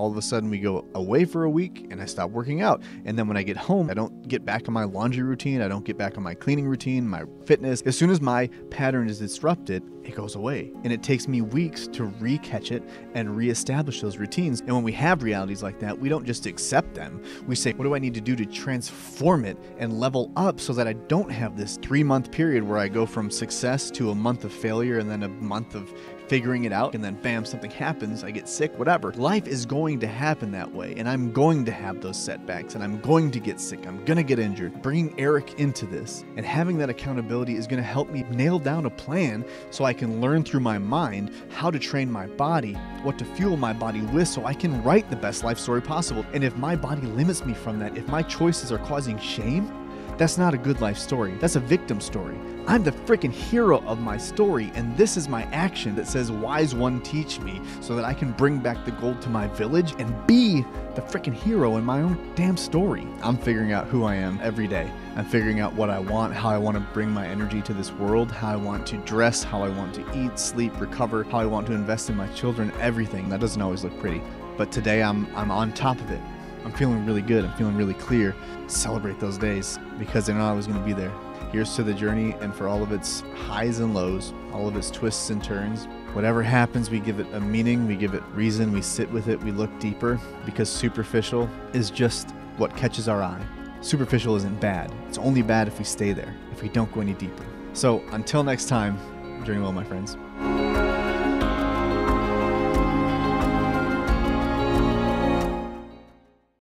all of a sudden we go away for a week and I stop working out. And then when I get home, I don't get back on my laundry routine. I don't get back on my cleaning routine, my fitness. As soon as my pattern is disrupted, it goes away. And it takes me weeks to recatch it and reestablish those routines. And when we have realities like that, we don't just accept them. We say, what do I need to do to transform it and level up so that I don't have this three month period where I go from success to a month of failure and then a month of figuring it out, and then bam, something happens, I get sick, whatever. Life is going to happen that way, and I'm going to have those setbacks, and I'm going to get sick, I'm gonna get injured. Bringing Eric into this and having that accountability is gonna help me nail down a plan so I can learn through my mind how to train my body, what to fuel my body with, so I can write the best life story possible. And if my body limits me from that, if my choices are causing shame, that's not a good life story. That's a victim story. I'm the freaking hero of my story, and this is my action that says, Wise one, teach me, so that I can bring back the gold to my village and be the freaking hero in my own damn story. I'm figuring out who I am every day. I'm figuring out what I want, how I want to bring my energy to this world, how I want to dress, how I want to eat, sleep, recover, how I want to invest in my children, everything. That doesn't always look pretty. But today I'm I'm on top of it. I'm feeling really good. I'm feeling really clear. Celebrate those days because they're not always going to be there. Here's to the journey and for all of its highs and lows, all of its twists and turns. Whatever happens, we give it a meaning, we give it reason, we sit with it, we look deeper because superficial is just what catches our eye. Superficial isn't bad. It's only bad if we stay there, if we don't go any deeper. So until next time, journey well, my friends.